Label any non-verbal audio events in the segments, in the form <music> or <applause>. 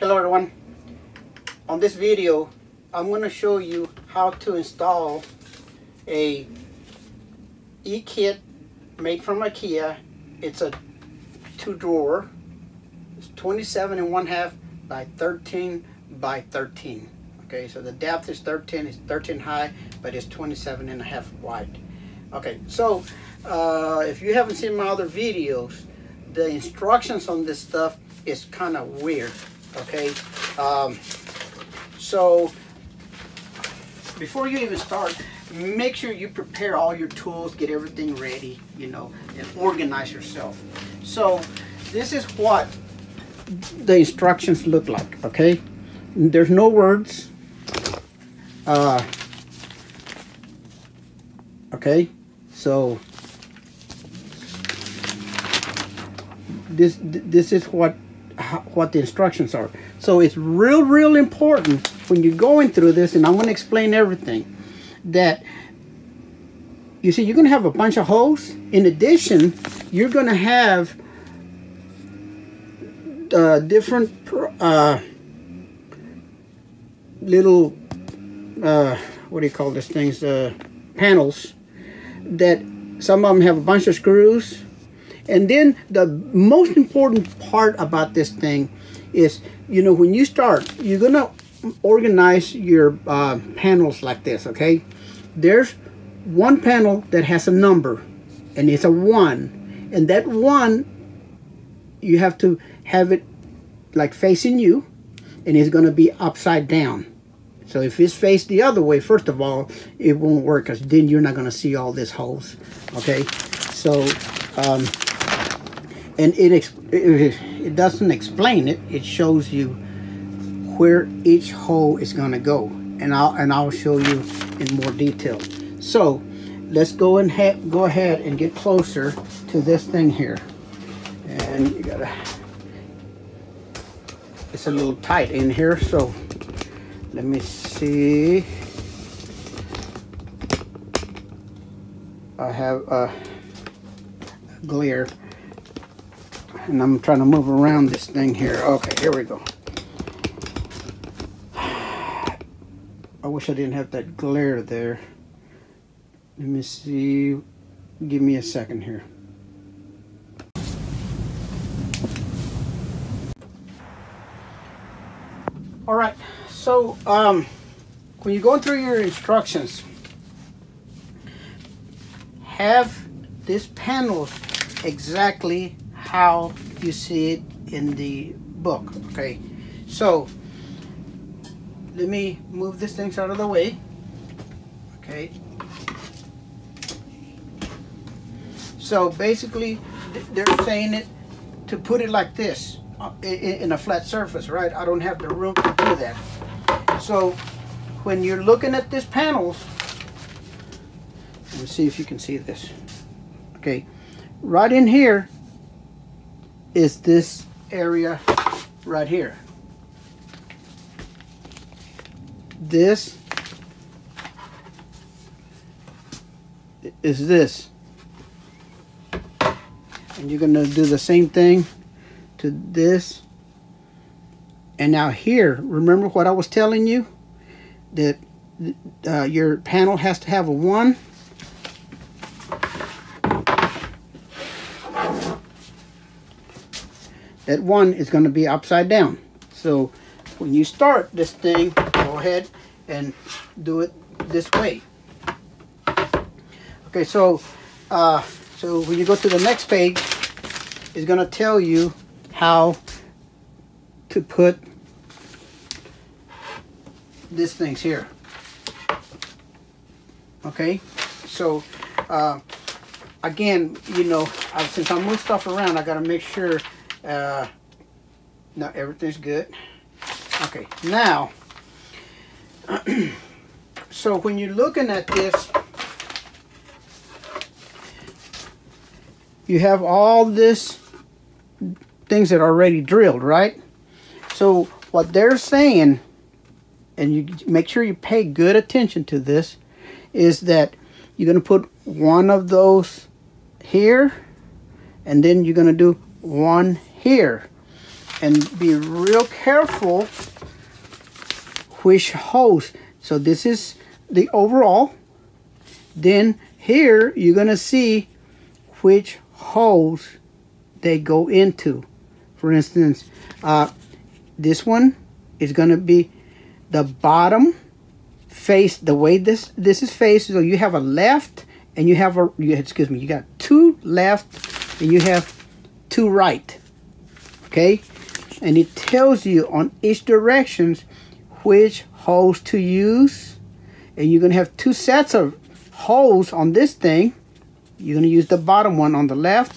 Hello everyone. On this video, I'm going to show you how to install a EKET made from IKEA. It's a two drawer. It's 27 and one half by 13 by 13. Okay, so the depth is 13, it's 13 high, but it's 27 and a half wide. Okay, so uh, if you haven't seen my other videos, the instructions on this stuff is kind of weird. Okay, um, so before you even start, make sure you prepare all your tools, get everything ready, you know, and organize yourself. So this is what the instructions look like, okay? There's no words. Uh, okay, so this this is what what the instructions are. So it's real, real important when you're going through this, and I'm going to explain everything, that you see, you're going to have a bunch of holes. In addition, you're going to have uh, different uh, little, uh, what do you call these things, uh, panels, that some of them have a bunch of screws. And then the most important part about this thing is, you know, when you start, you're going to organize your uh, panels like this, okay? There's one panel that has a number, and it's a 1. And that 1, you have to have it like facing you, and it's going to be upside down. So if it's faced the other way, first of all, it won't work, because then you're not going to see all these holes, okay? So, um, and it, it, doesn't explain it, it shows you where each hole is going to go. And I'll and I'll show you in more detail. So let's go and go ahead and get closer to this thing here. And you gotta it's a little tight in here so let me see. I have a glare and I'm trying to move around this thing here okay here we go I wish I didn't have that glare there. Let me see. Give me a second here. All right, so um, when you're going through your instructions, have these panels exactly how you see it in the book, okay? So let me move this things out of the way. Okay. So basically, they're saying it to put it like this uh, in a flat surface, right? I don't have the room to do that. So when you're looking at these panels, let me see if you can see this. Okay, right in here is this area right here. this is this. And you're going to do the same thing to this. And now here, remember what I was telling you? That uh, your panel has to have a 1. That 1 is going to be upside down. So when you start this thing, go ahead and do it this way. Okay, so uh, so when you go to the next page, it's going to tell you how to put these things here. Okay, so uh, again, you know, since I move stuff around, I got to make sure uh, now everything's good. Okay, now <clears throat> so when you're looking at this, you have all this things that are already drilled, right? So what they're saying, and you make sure you pay good attention to this, is that you're going to put one of those here, and then you're going to do one here. and be real careful which hose. So this is the overall. Then here you're gonna see which hose they go into. For instance, uh, this one is gonna be the bottom face the way this this is faced. So you have a left and you have a you, excuse me you got two left and you have two right. Okay, and it tells you on each directions which holes to use. And you're gonna have two sets of holes on this thing. You're gonna use the bottom one on the left.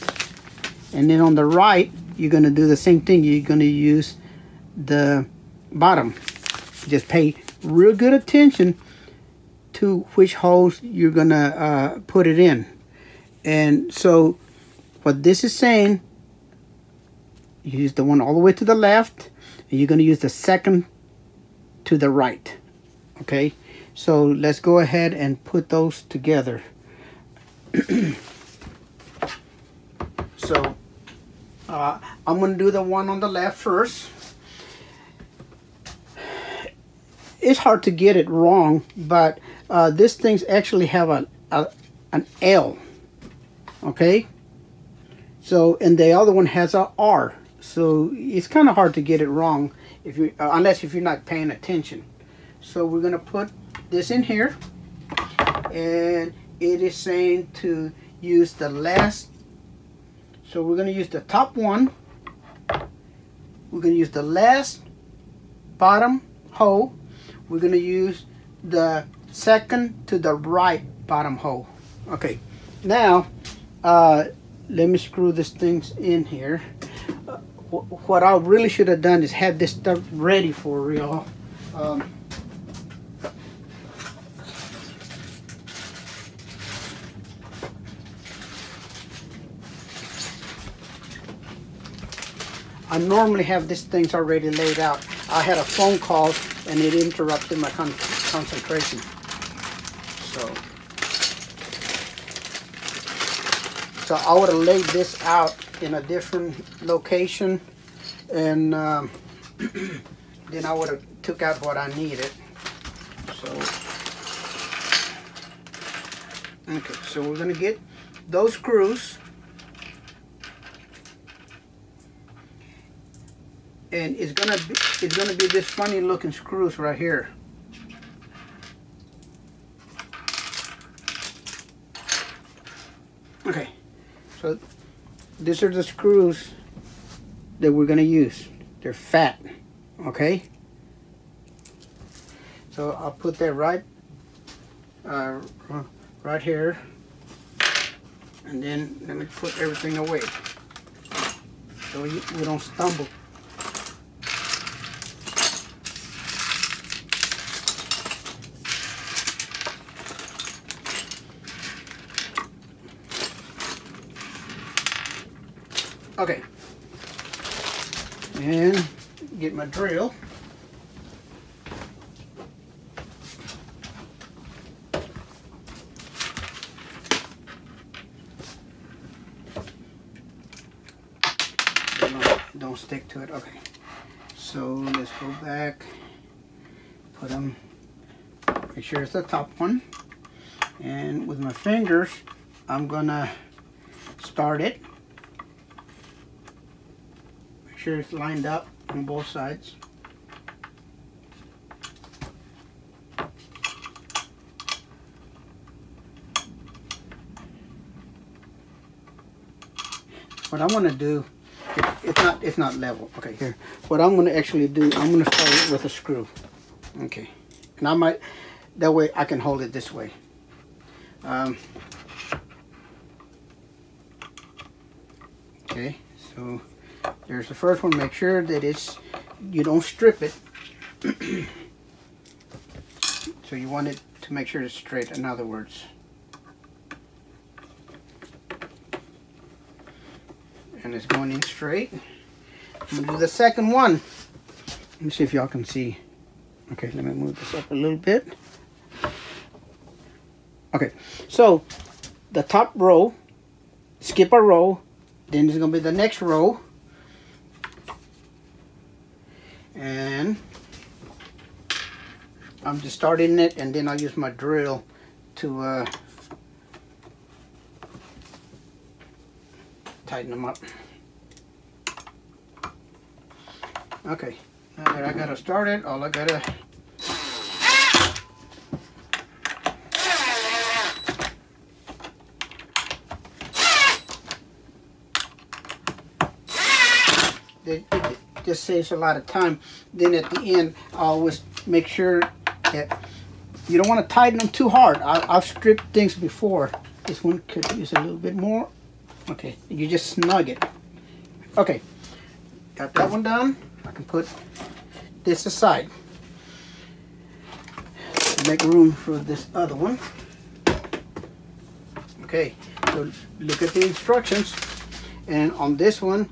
And then on the right you're gonna do the same thing. You're gonna use the bottom. Just pay real good attention to which holes you're gonna uh, put it in. And so what this is saying use the one all the way to the left and you're going to use the second to the right okay? So let's go ahead and put those together. <clears throat> So uh, I'm going to do the one on the left first. It's hard to get it wrong but uh, this thing's actually have a, a an L okay? So and the other one has a R so it's kind of hard to get it wrong if you uh, unless if you're not paying attention. So we're gonna put this in here, and it is saying to use the last. So we're gonna use the top one. We're gonna use the last bottom hole. We're gonna use the second to the right bottom hole. Okay, now uh, let me screw this things in here what I really should have done is had this stuff ready for y'all. Um, I normally have these things already laid out. I had a phone call and it interrupted my con concentration. So, so I would have laid this out in a different location and um, <clears throat> then I would have took out what I needed so. Okay so we're gonna get those screws. And it's gonna be it's gonna be this funny looking screws right here. Okay so these are the screws that we're going to use. They're fat, okay? So I'll put that right, uh, right here. And then let me put everything away so we, we don't stumble. Okay. And get my drill. Don't, don't stick to it. Okay. So let's go back. Put them. Make sure it's the top one. And with my fingers, I'm gonna start it Make sure it's lined up on both sides. What I want to do, it, it's not it's not level. Okay, here. What I'm to actually do, I'm to start it with a screw. Okay, and I might that way I can hold it this way. Um, okay, so there's the first one. Make sure that it's, you don't strip it. <clears throat> so you want it to make sure it's straight, in other words. And it's going in straight. I'm gonna do the second one. Let me see if y'all can see. Okay, let me move this up a little bit. Okay, so the top row, skip a row, then there's gonna be the next row, and I'm just starting it and then I'll use my drill to uh, tighten them up. Okay, now that I got it started, all I gotta it, just saves a lot of time. Then at the end, I always make sure that you don't want to tighten them too hard. I, I've stripped things before. This one could use a little bit more. Okay, you just snug it. Okay, got that one done. I can put this aside. Make room for this other one. Okay, so look at the instructions. And on this one,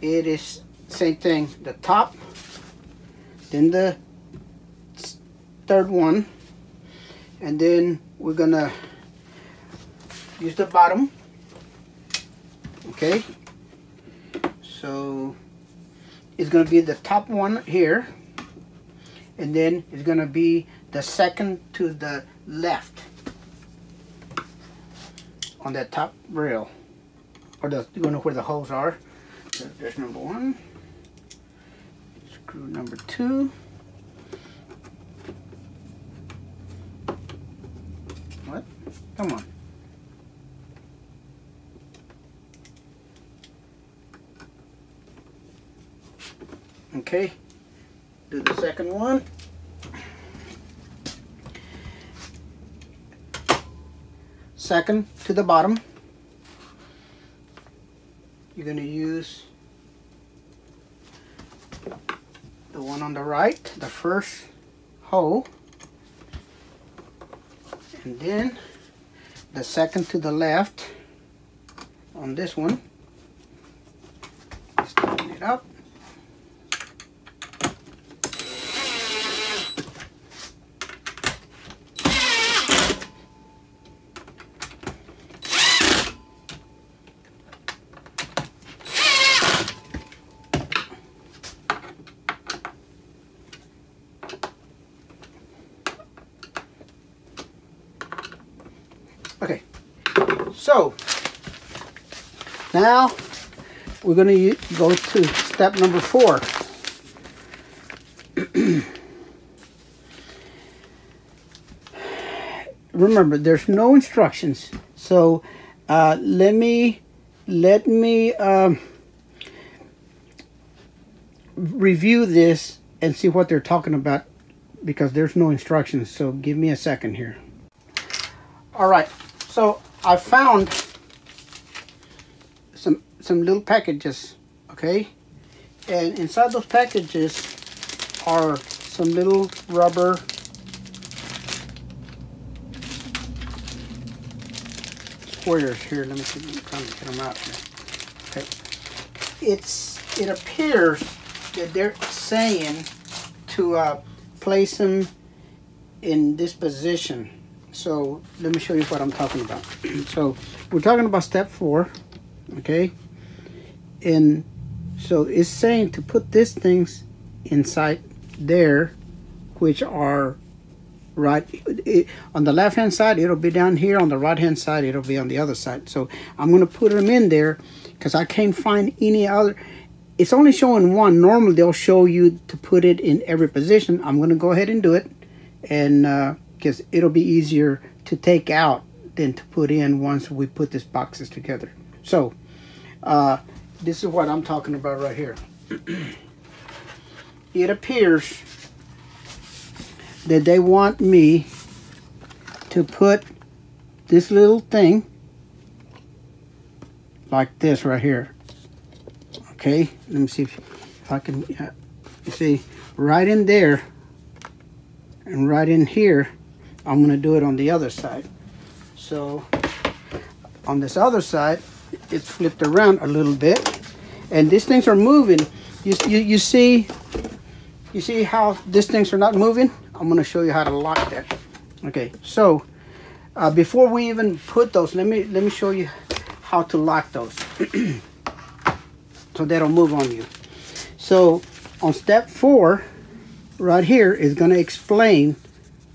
it is same thing. The top, then the third one, and then we're gonna use the bottom. Okay, so it's gonna be the top one here, and then it's gonna be the second to the left on that top rail, or the you know where the holes are. There's number one. Screw number two. What? Come on. Okay, do the second one. Second to the bottom. You're going to use the one on the right, the first hole, and then the second to the left on this one. Just tighten it up. Okay, so now we're going to go to step number four. Remember, there's no instructions, so uh, let me let me um, review this and see what they're talking about because there's no instructions. So give me a second here. All right, so I found some little packages, okay? And inside those packages are some little rubber squares here. Let me see, I'm to get them out here. Okay. It's it appears that they're saying to uh, place them in this position so let me show you what I'm talking about. <clears throat> so we're talking about step four, okay? And so it's saying to put these things inside there, which are right it, on the left hand side it'll be down here. On the right hand side it'll be on the other side. So I'm gonna put them in there because I can't find any other it's only showing one. Normally they'll show you to put it in every position. I'm gonna go ahead and do it. And uh, because it'll be easier to take out than to put in once we put these boxes together. So uh, this is what I'm talking about right here. it appears that they want me to put this little thing like this right here. Okay, let me see if, if I can, uh, you see, right in there and right in here I'm going to do it on the other side. So on this other side, it's flipped around a little bit. And these things are moving. You, you, you see you see how these things are not moving? I'm going to show you how to lock that. Okay, so uh, before we even put those, let me let me show you how to lock those. <clears throat> so don't move on you. So on step four, right here, is going to explain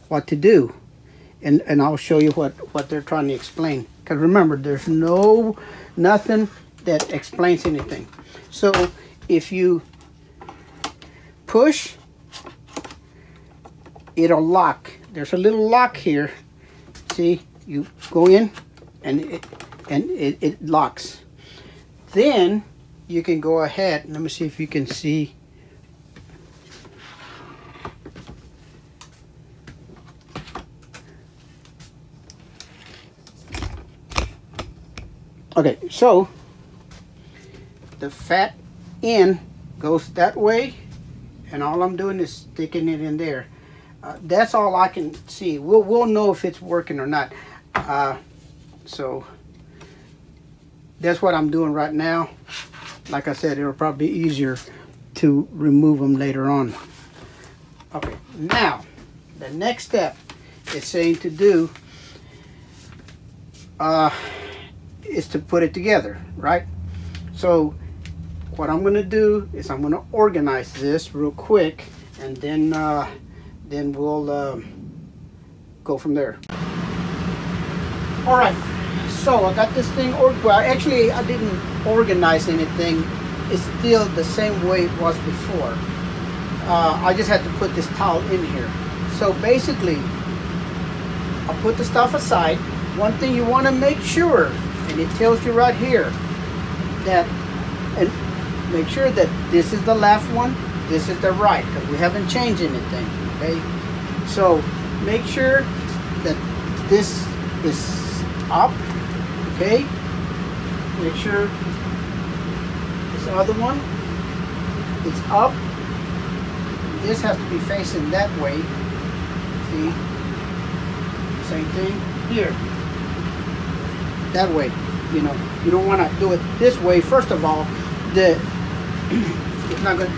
what to do. And, and I'll show you what, what they're trying to explain. Because remember, there's no, nothing that explains anything. So if you push, it'll lock. There's a little lock here. See, you go in and it, and it, it locks. Then you can go ahead. Let me see if you can see. Okay, so the fat end goes that way and all I'm doing is sticking it in there. Uh, that's all I can see. We'll, we'll know if it's working or not. Uh, so that's what I'm doing right now. Like I said, it'll probably be easier to remove them later on. Okay, now the next step is saying to do uh, is to put it together, right? So what I'm gonna do is I'm gonna organize this real quick and then uh, then we'll uh, go from there. All right, so I got this thing, or well actually I didn't organize anything. It's still the same way it was before. Uh, I just had to put this towel in here. So basically, I'll put the stuff aside. One thing you wanna make sure, and it tells you right here, that and make sure that this is the left one, this is the right, because we haven't changed anything, okay? So make sure that this is up, okay? Make sure this other one is up. This has to be facing that way. See? Same thing here. That way, you know, you don't want to do it this way. First of all, the <clears throat> it's not good.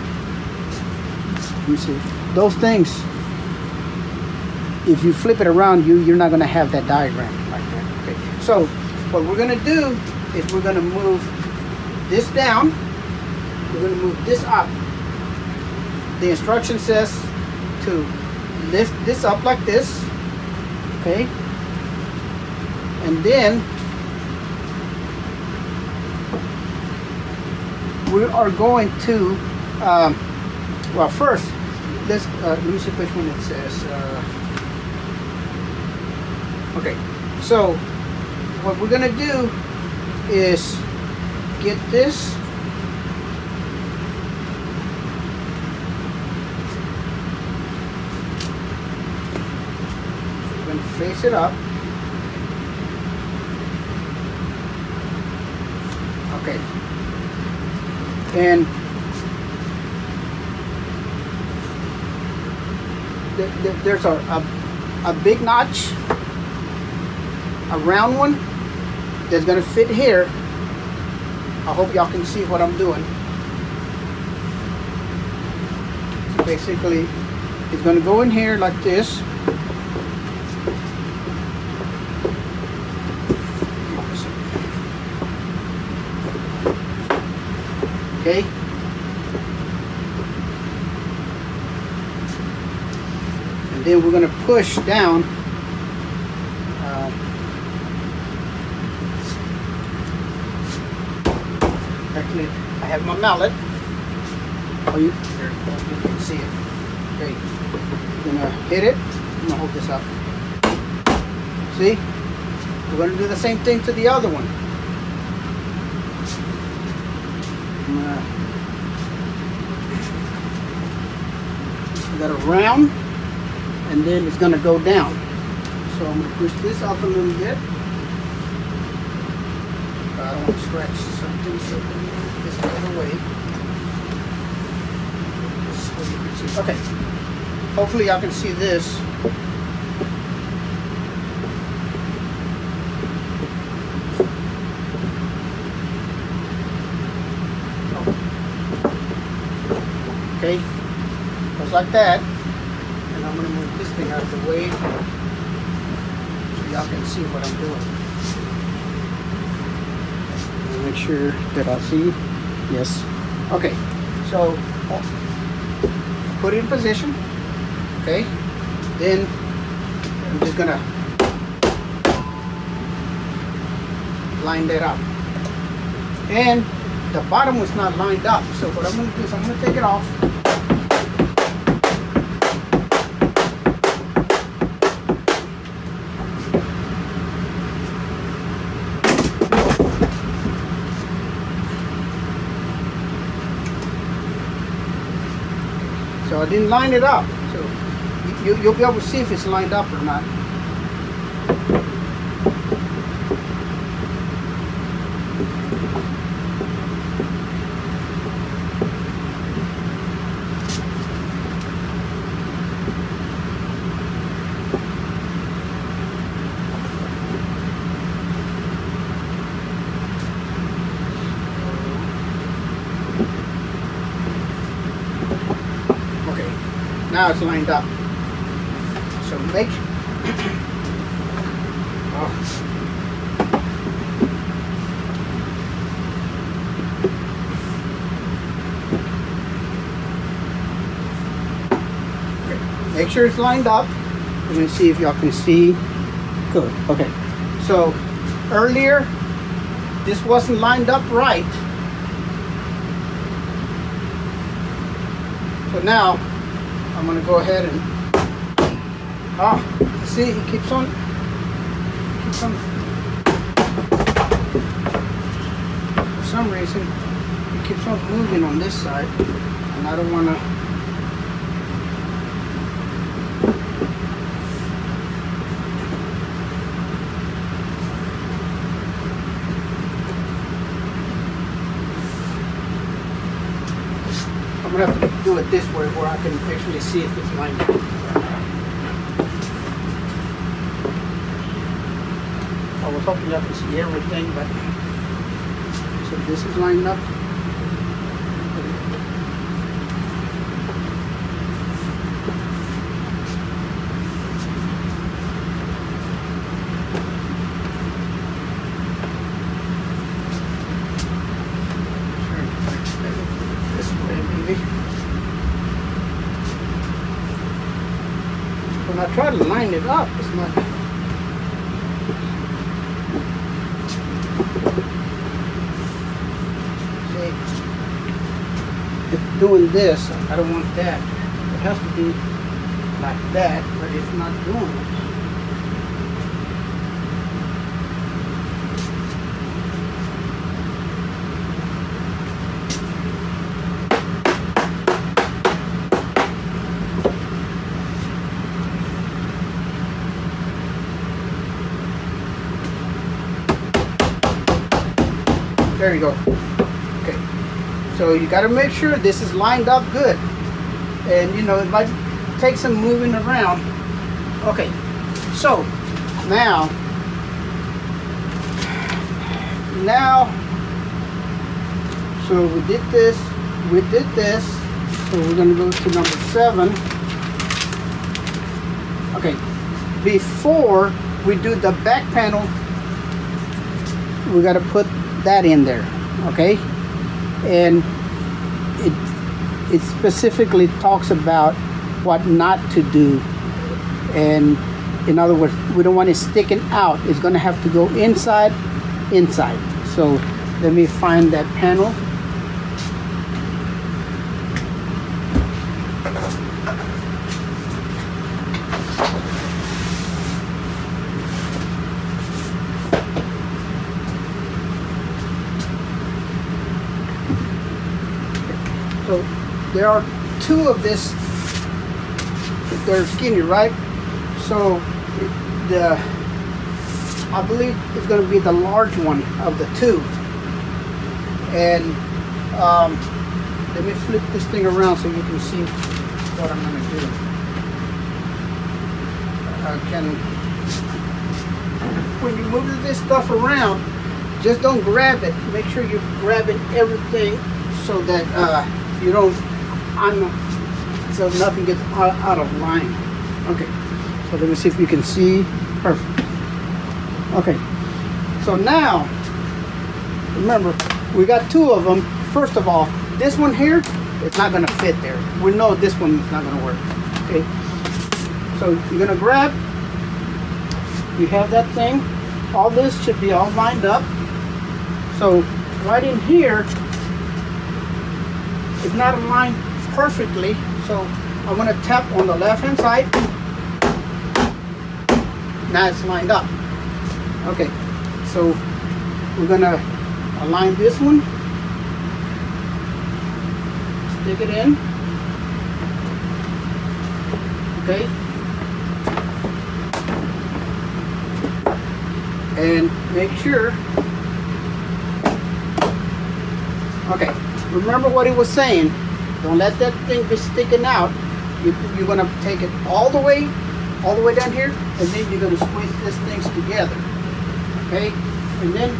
Let me see. Those things, if you flip it around, you you're not going to have that diagram like that. Okay. So what we're going to do is we're going to move this down. We're going to move this up. The instruction says to lift this up like this. Okay. And then we are going to, um, well, first, let's, uh, let me see which one it says. Uh, okay, so what we're going to do is get this to face it up okay and there's a, a, a big notch a round one that's gonna fit here. I hope y'all can see what I'm doing. So basically it's gonna go in here like this okay? And then we're going to push down uh, actually I have my mallet. Oh you, you can see it. Okay I'm going to hit it. I'm going to hold this up. See? We're going to do the same thing to the other one got a round and then it's going to go down. So I'm going to push this off a little bit. I don't want to scratch something, so this out of the way. Okay. Hopefully y'all can see this. Okay, goes like that. And I'm gonna move this thing out of the way so y'all can see what I'm doing. Make sure that I see. Yes. Okay. So put it in position. Okay. Then I'm just gonna line that up. And the bottom was not lined up. So what I'm gonna do is I'm gonna take it off. Didn't line it up. So you, you'll be able to see if it's lined up or not. Okay, now it's lined up. So make oh. Make sure it's lined up. Let me see if y'all can see. Good. Okay. So earlier, this wasn't lined up right. So now I'm gonna go ahead and ah, see, it keeps on, keeps on. For some reason, it keeps on moving on this side, and I don't wanna. I'm gonna have to do it this way where I can actually see if it's lined up. I was hoping I could see everything, but so this is lined up. This way, maybe. When I try to line it up, it's not. It's doing this. I don't want that. It has to be like that, but it's not doing it. There you go. So you got to make sure this is lined up good. And you know, it might take some moving around. Okay. So now, now, so we did this, we did this. So we're going to go to number seven. Okay. Before we do the back panel, we got to put that in there okay and it it specifically talks about what not to do. And in other words we don't want it sticking out. It's going to have to go inside inside. So let me find that panel So there are two of this. They're skinny, right? So the I believe it's going to be the large one of the two. And um, let me flip this thing around so you can see what I'm going to do. I can when you move this stuff around, just don't grab it. Make sure you're grabbing everything so that uh, you don't, I'm, so nothing gets out, out of line. Okay, so let me see if you can see. Perfect. Okay, so now, remember, we got two of them. First of all, this one here, it's not gonna fit there. We know this one is not gonna work. Okay. So you're gonna grab, you have that thing. All this should be all lined up. So right in here, it's not aligned perfectly. So I'm gonna tap on the left hand side. Now it's lined up. Okay, so we're gonna align this one. Stick it in. Okay. And make sure. Okay, remember what he was saying. Don't let that thing be sticking out. You, you're gonna take it all the way, all the way down here, and then you're gonna squeeze these things together. Okay, and then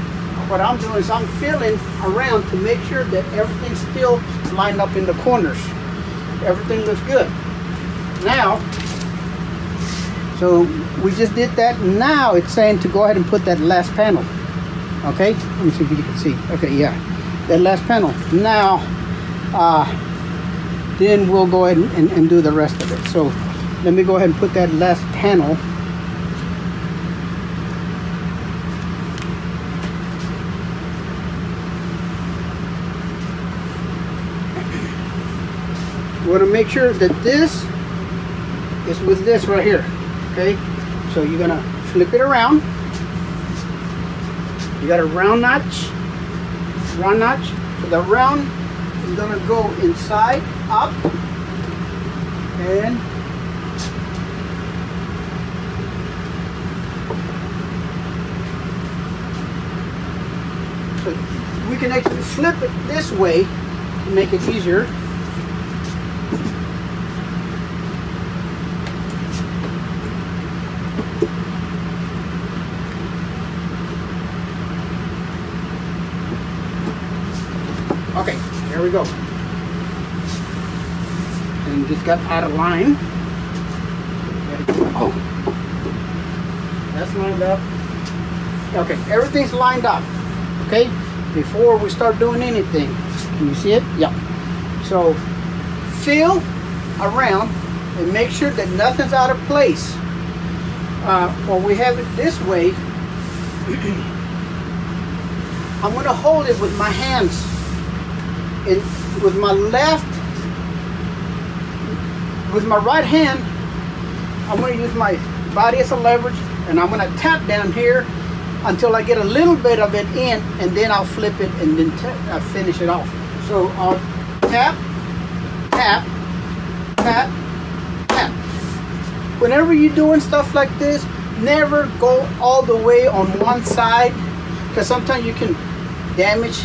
what I'm doing is I'm filling around to make sure that everything's still lined up in the corners. Everything looks good. Now, so we just did that. Now it's saying to go ahead and put that last panel. Okay, let me see if you can see. Okay, yeah, that last panel. Now, uh, then we'll go ahead and, and, and do the rest of it. So let me go ahead and put that last panel. We want to make sure that this is with this right here okay? So you're gonna flip it around. You got a round notch round notch. So the round is gonna go inside up and so we can actually flip it this way to make it easier Okay, here we go. And just got out of line. Oh, that's lined up. Okay, everything's lined up. Okay, before we start doing anything, can you see it? Yep. So feel around and make sure that nothing's out of place. Uh, we have it this way, <clears throat> I'm going to hold it with my hands with my left, with my right hand, I'm going to use my body as a leverage and I'm going to tap down here until I get a little bit of it in and then I'll flip it and then uh, finish it off. So I'll tap, tap, tap, tap. Whenever you're doing stuff like this, never go all the way on one side because sometimes you can damage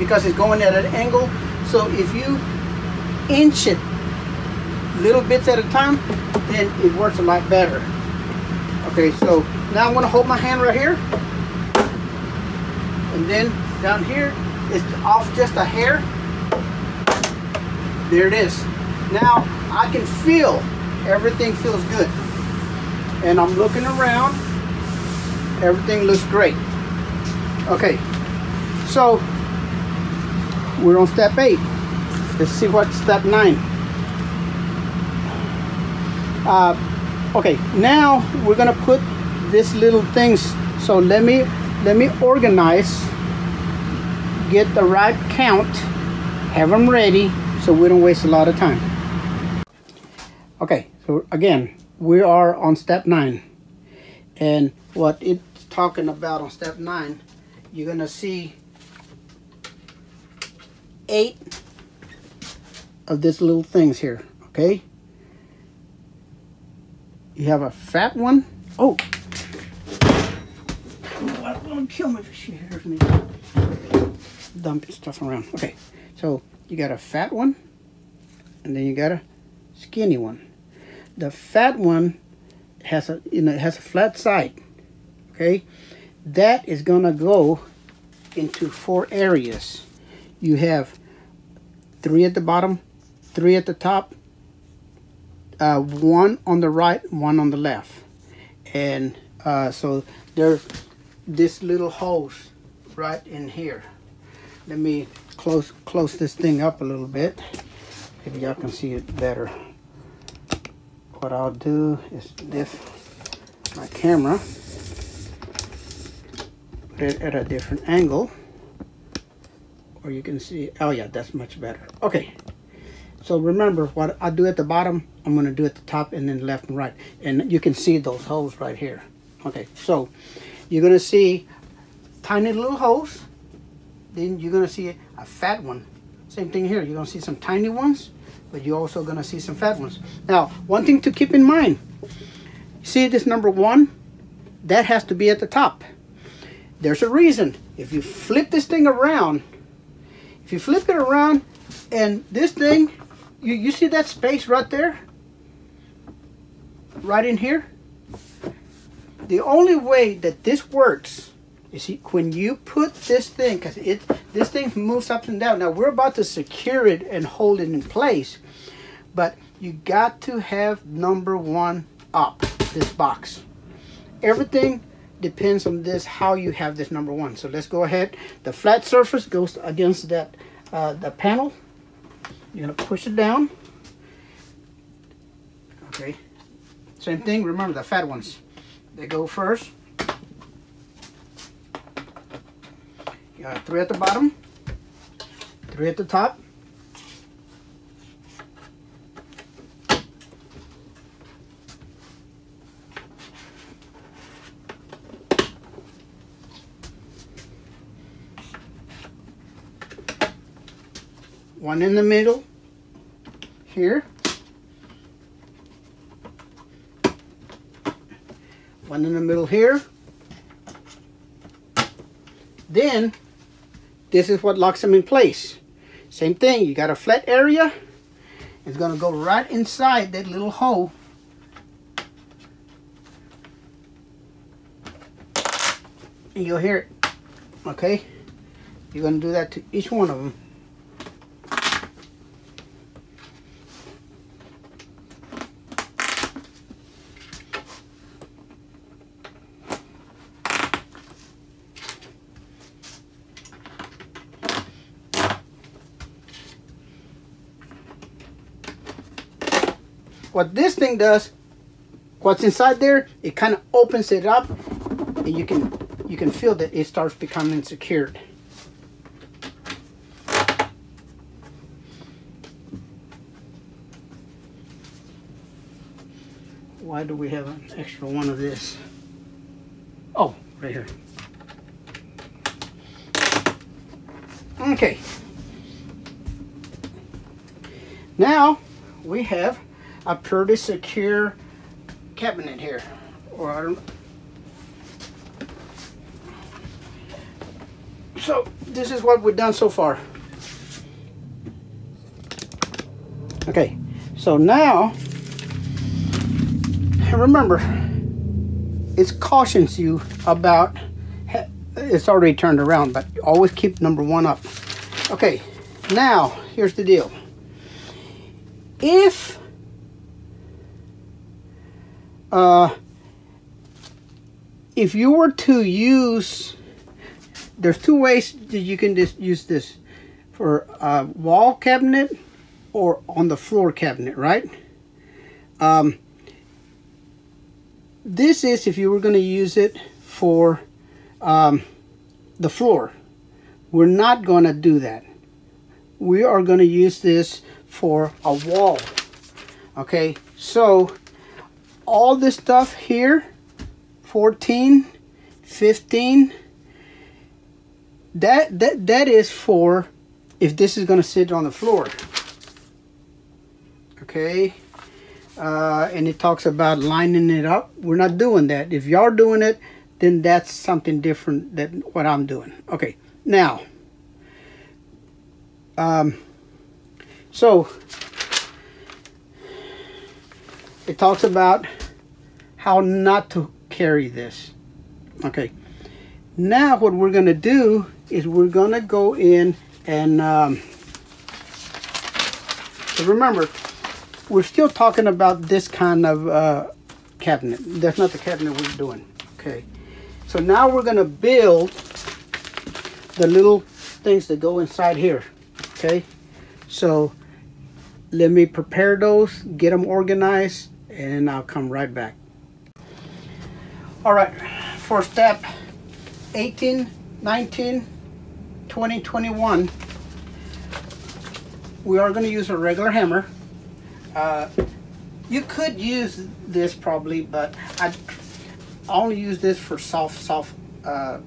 because it's going at an angle. So if you inch it little bits at a time, then it works a lot better. Okay, so now I'm to hold my hand right here. And then down here, it's off just a hair. There it is. Now I can feel everything feels good. And I'm looking around. Everything looks great. Okay, so we're on step eight. Let's see what step nine. Uh, okay, now we're gonna put this little things. So let me let me organize, get the right count, have them ready, so we don't waste a lot of time. Okay, so again, we are on step nine, and what it's talking about on step nine, you're gonna see eight of these little things here, okay? You have a fat one. Oh! What will kill me if she hears me dumping stuff around. Okay, so you got a fat one, and then you got a skinny one. The fat one has a you know has a flat side. Okay, that is gonna go into four areas. You have three at the bottom, three at the top, uh, one on the right, one on the left. And uh, so there's this little holes right in here. Let me close close this thing up a little bit. Maybe y'all can see it better. What I'll do is lift my camera, put it at a different angle, or you can see, oh yeah, that's much better. Okay, so remember what I do at the bottom, I'm gonna do at the top and then left and right. And you can see those holes right here. Okay, so you're gonna see tiny little holes. Then you're gonna see a fat one. Same thing here, you're gonna see some tiny ones, but you're also gonna see some fat ones. Now, one thing to keep in mind, see this number one? That has to be at the top. There's a reason. If you flip this thing around, if you flip it around and this thing you, you see that space right there? Right in here? The only way that this works is when you put this thing, because it this thing moves up and down. Now we're about to secure it and hold it in place, but you got to have number one up, this box. Everything depends on this, how you have this number one. So let's go ahead. The flat surface goes against that uh, the panel. You're gonna push it down. Okay. Same thing, remember the fat ones. They go first. You got three at the bottom, three at the top. One in the middle here. One in the middle here. Then this is what locks them in place. Same thing you got a flat area it's to go right inside that little hole. And you'll hear it okay? You're to do that to each one of them what this thing does what's inside there it kind of opens it up and you can you can feel that it starts becoming secured why do we have an extra one of this? Oh right here. Okay. Now we have a pretty secure cabinet here. Or So this is what we've done so far. Okay, so now remember it cautions you about it's already turned around but always keep number one up okay now here's the deal if uh, if you were to use, there's two ways that you can just use this for a wall cabinet or on the floor cabinet, right? Um, this is if you were going to use it for um, the floor. We're not going to do that. We are going to use this for a wall. Okay, so all this stuff here 14 15 that that that is for if this is going to sit on the floor. Okay? Uh, and it talks about lining it up. We're not doing that. If y'all doing it then that's something different than what I'm doing. Okay now um, so it talks about how not to carry this. Okay, now what we're to do is we're to go in and um, remember, we're still talking about this kind of uh, cabinet. That's not the cabinet we're doing. Okay, so now we're to build the little things that go inside here. Okay, so let me prepare those, get them organized, and I'll come right back. All right, for step 18, 19, 20, 21, we are going to use a regular hammer. Uh, you could use this probably, but I only use this for soft, soft uh,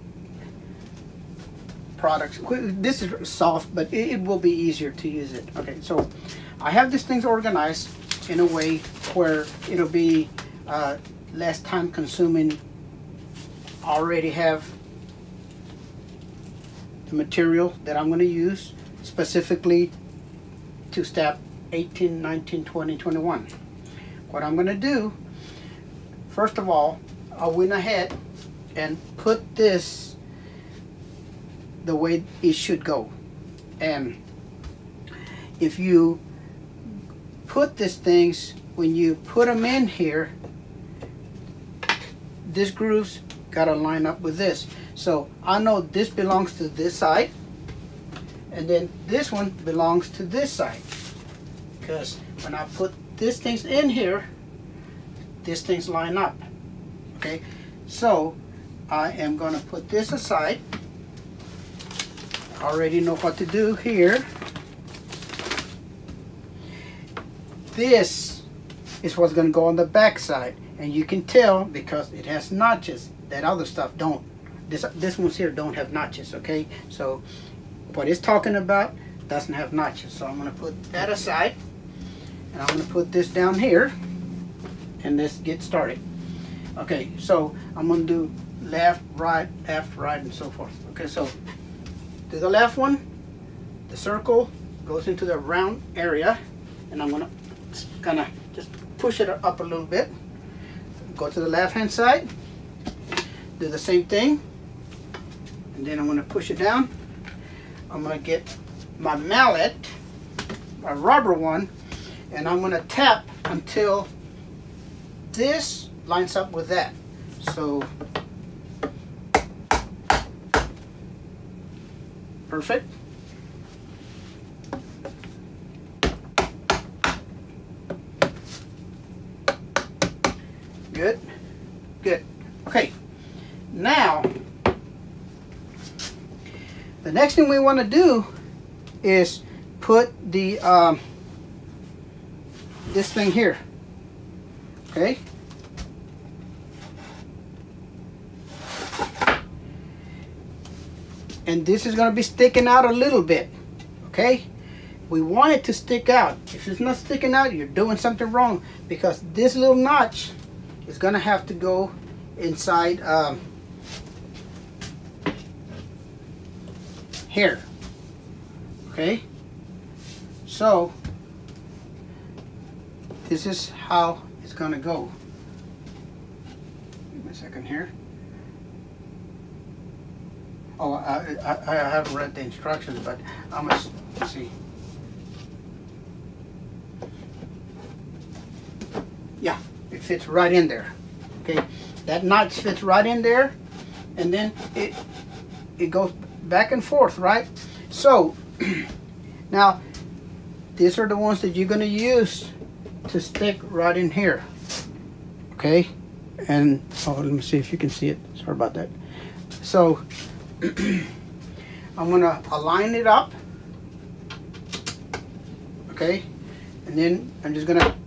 products. This is soft, but it, will be easier to use it. Okay, so I have these things organized in a way where it'll be uh, less time consuming. Already have the material that I'm going to use specifically to step 18, 19, 20, 21. What I'm going to do, first of all, I went ahead and put this the way it should go. And if you put these things, when you put them in here, this groove's got to line up with this. So I know this belongs to this side, and then this one belongs to this side. Because when I put these things in here, these things line up. Okay, so I am going to put this aside I already know what to do here. This is what's going to go on the back side. And you can tell because it has notches. That other stuff don't. This, this ones here don't have notches, okay? So what it's talking about doesn't have notches. So I'm going to put that aside. And I'm going to put this down here. And let's get started. Okay, so I'm going to do left, right, left, right, and so forth. Okay, so to the left one, the circle goes into the round area, and I'm gonna kind of just push it up a little bit. Go to the left hand side, do the same thing, and then I'm gonna push it down. I'm gonna get my mallet, a rubber one, and I'm gonna tap until this lines up with that. So Perfect. Good. Good. Okay. Now, the next thing we want to do is put the um, this thing here. Okay. and this is going to be sticking out a little bit okay we want it to stick out if it's not sticking out you're doing something wrong because this little notch is going to have to go inside um, here. Okay? So this is how it's going to go. Give me a second here. Oh, I, I, I haven't read the instructions, but I'm going to see. Yeah, it fits right in there. Okay, that notch fits right in there, and then it it goes back and forth, right? So <clears throat> now these are the ones that you're going to use to stick right in here. Okay, and oh, let me see if you can see it. Sorry about that. So <clears throat> I'm gonna align it up okay and then I'm just gonna do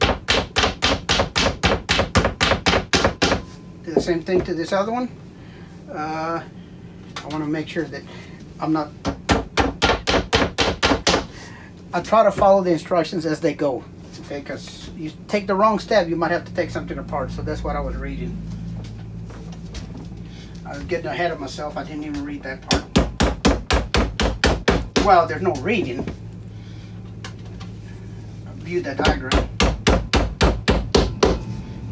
the same thing to this other one uh, I want to make sure that I'm not I try to follow the instructions as they go okay because you take the wrong step you might have to take something apart so that's what I was reading I was getting ahead of myself. I didn't even read that part. Well, there's no reading. View that diagram.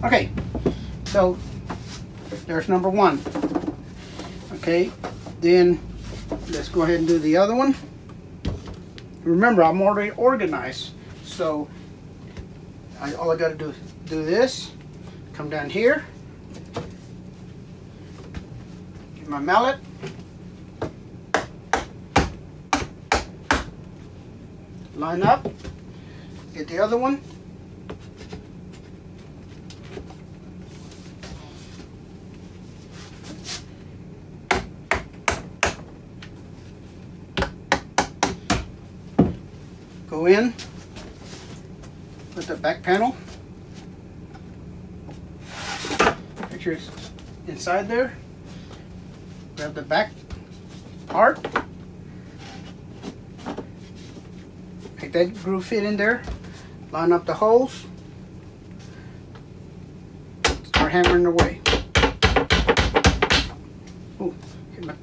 Okay, so there's number one. Okay, then let's go ahead and do the other one. Remember, I'm already organized, so I, all I got to do is do this, come down here, get my mallet. line up, get the other one. In, put the back panel, make sure it's inside there, grab the back part, make that groove fit in there, line up the holes, start hammering away. Ooh, hit my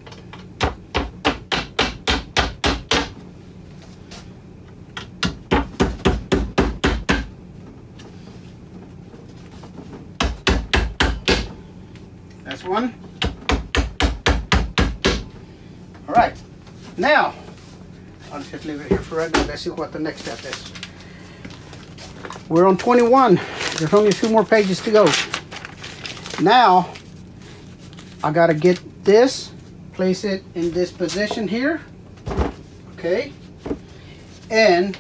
That's one. All right. Now, I'll just leave it here for right now. Let's see what the next step is. We're on 21. There's only a few more pages to go. Now, I got to get this, place it in this position here. Okay. And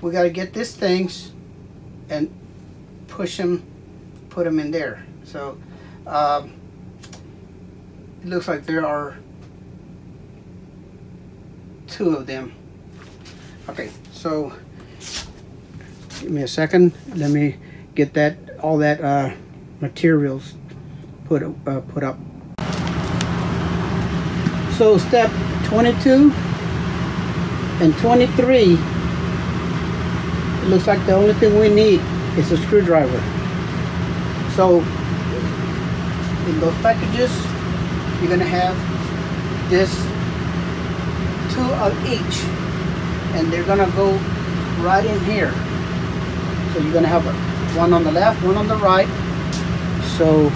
we got to get these things and push them, put them in there. So, um, it looks like there are two of them. Okay, so give me a second. Let me get that all that uh, materials put uh, put up. So step 22 and 23. It looks like the only thing we need is a screwdriver. So in those packages, you're gonna have this two of each and they're gonna go right in here. So you're gonna have one on the left one on the right. So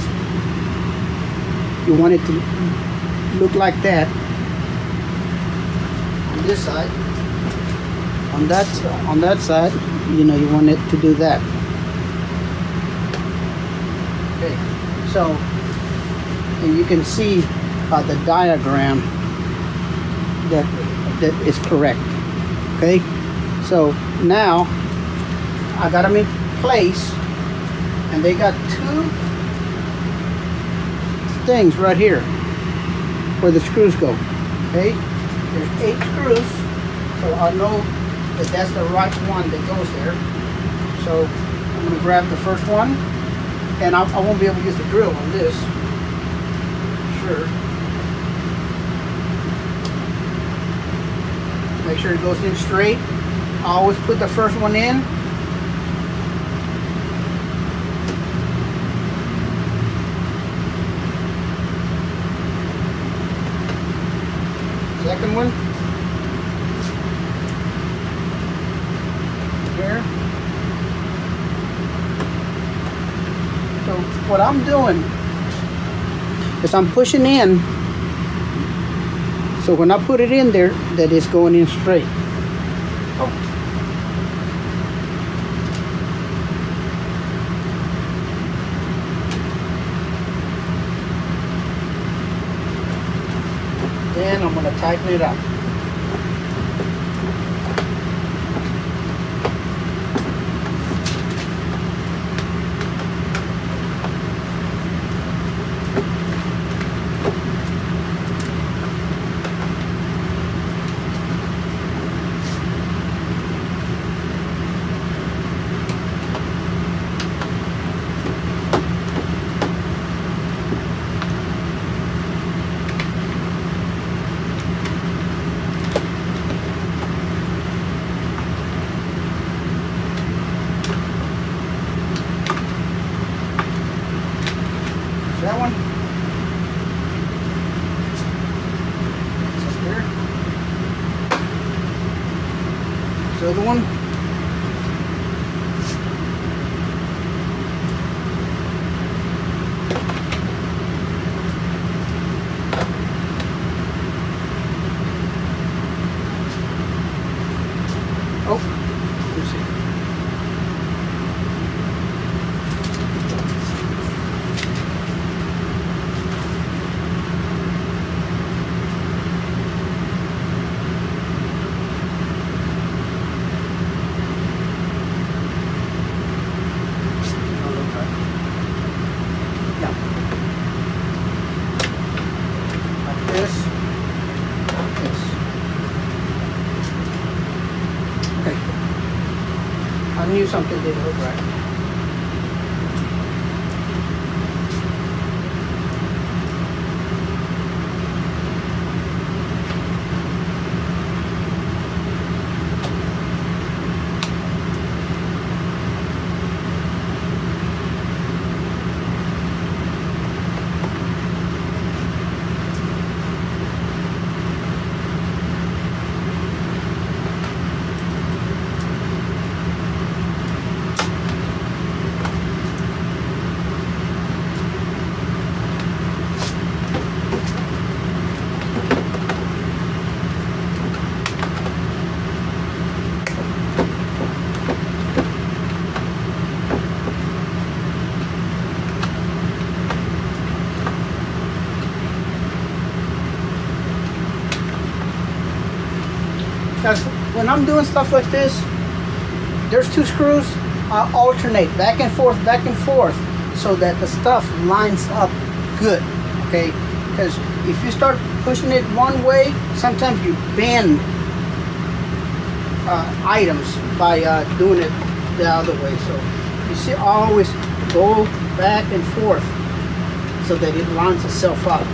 you want it to look like that on this side. On that on that side you know you want it to do that. Okay so and you can see by the diagram that that is correct okay? So now I got them in place and they got two things right here where the screws go okay? There's eight screws so I know that that's the right one that goes there. So I'm gonna grab the first one and I, I won't be able to use the drill on this sure. Make sure it goes in straight. Always put the first one in. Second one. Here. So what I'm doing is I'm pushing in. So when I put it in there that is going in straight. Then I'm going to tighten it up that one. It's up there. So the one. Oh, let's see. Something didn't look right. Because when I'm doing stuff like this, there's two screws, I alternate back and forth, back and forth, so that the stuff lines up good, okay? Because if you start pushing it one way, sometimes you bend uh, items by uh, doing it the other way. So you see, I always go back and forth so that it lines itself up.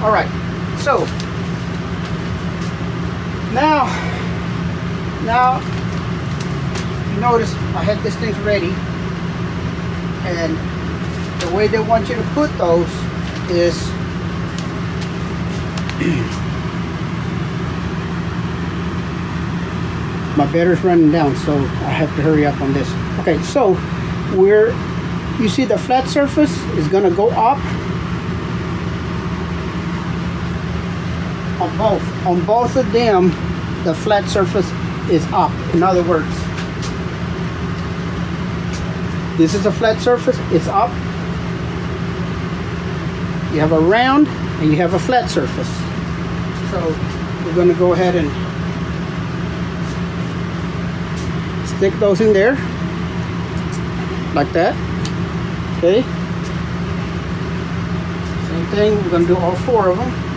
All right, so now, now, you notice I had this thing ready, and the way they want you to put those is <clears throat> my battery's running down, so I have to hurry up on this. Okay, so we're, you see the flat surface is gonna go up on both. On both of them, the flat surface is up. In other words, this is a flat surface, it's up. You have a round and you have a flat surface. So we're going to go ahead and stick those in there like that. Okay. Same thing, we're going to do all four of them.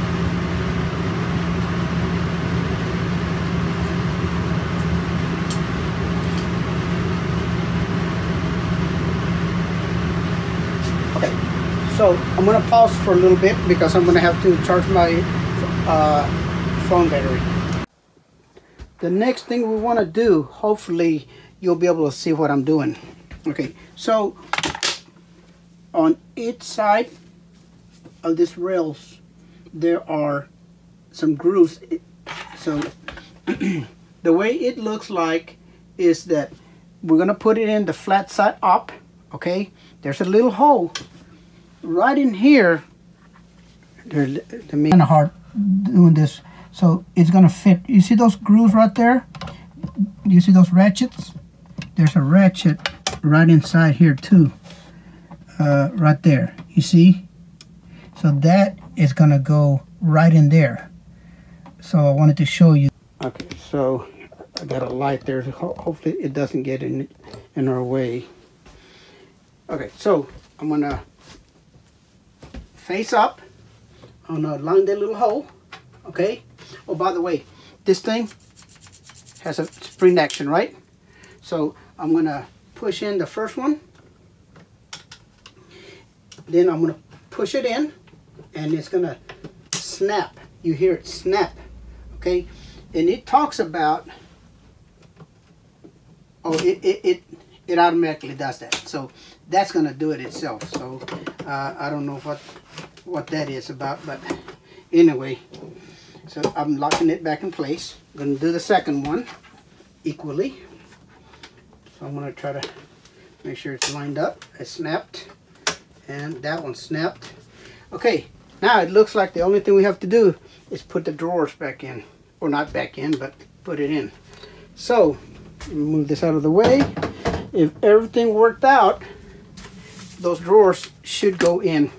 So I'm gonna pause for a little bit because I'm gonna have to charge my uh, phone battery. The next thing we wanna do, hopefully you'll be able to see what I'm doing. Okay, so on each side of these rails, there are some grooves. So <clears throat> the way it looks like is that we're gonna put it in the flat side up, okay? There's a little hole right in here. The main kind of hard doing this, so it's gonna fit. You see those grooves right there? You see those ratchets? There's a ratchet right inside here too, uh, right there. You see? So that is gonna go right in there. So I wanted to show you. Okay, so I got a light there. Ho hopefully it doesn't get in in our way. Okay, so I'm gonna face up. on a gonna line that little hole. Okay. Oh, by the way, this thing has a spring action, right? So I'm gonna push in the first one. Then I'm gonna push it in, and it's gonna snap. You hear it snap. Okay. And it talks about. Oh, it it. it it automatically does that. So that's to do it itself. So uh, I don't know what what that is about, but anyway, so I'm locking it back in place. I'm going to do the second one equally. So I'm going to try to make sure it's lined up. It snapped, and that one snapped. Okay, now it looks like the only thing we have to do is put the drawers back in, or not back in, but put it in. So move this out of the way if everything worked out, those drawers should go in.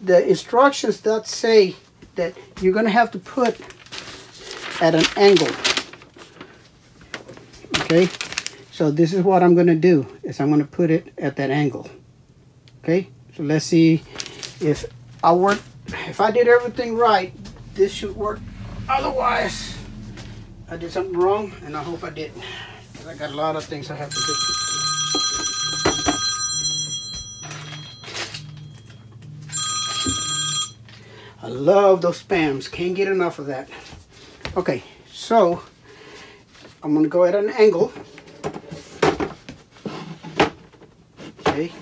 The instructions that say that you're going to have to put at an angle. Okay, so this is what I'm going to do, is I'm going to put it at that angle. Okay, so let's see if I work, if I did everything right, this should work. Otherwise, I did something wrong, and I hope I didn't. I got a lot of things I have to do. I love those spams. Can't get enough of that. Okay, so I'm going to go at an angle. Okay.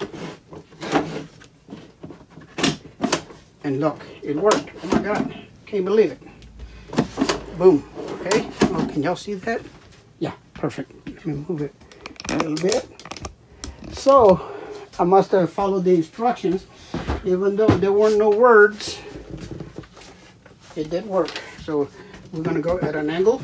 And look, it worked. Oh my God, can't believe it. Boom, okay. Oh, can y'all see that? Yeah, perfect. Let me move it a little bit. So, I must have followed the instructions, even though there weren't no words, it did work. So, we're gonna go at an angle.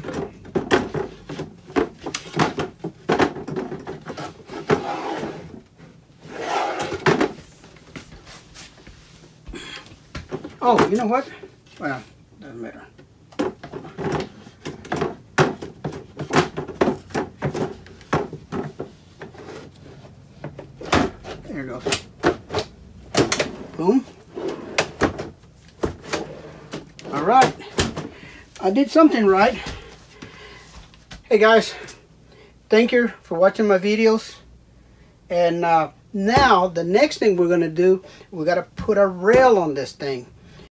Oh, you know what? Well, doesn't matter. There it goes. Boom. All right. I did something right. Hey guys, thank you for watching my videos. And uh, now the next thing we're to do, we got to put a rail on this thing.